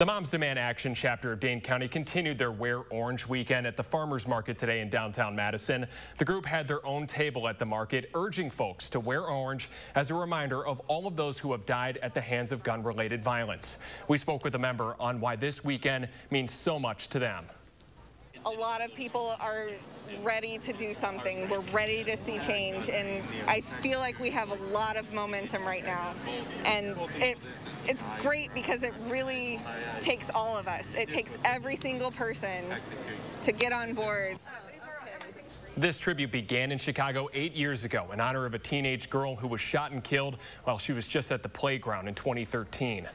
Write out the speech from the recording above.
The Moms Demand Action chapter of Dane County continued their Wear Orange weekend at the farmers market today in downtown Madison. The group had their own table at the market, urging folks to wear orange as a reminder of all of those who have died at the hands of gun-related violence. We spoke with a member on why this weekend means so much to them. A lot of people are ready to do something. We're ready to see change, and I feel like we have a lot of momentum right now. And it it's great because it really takes all of us. It takes every single person to get on board. This tribute began in Chicago eight years ago in honor of a teenage girl who was shot and killed while she was just at the playground in 2013.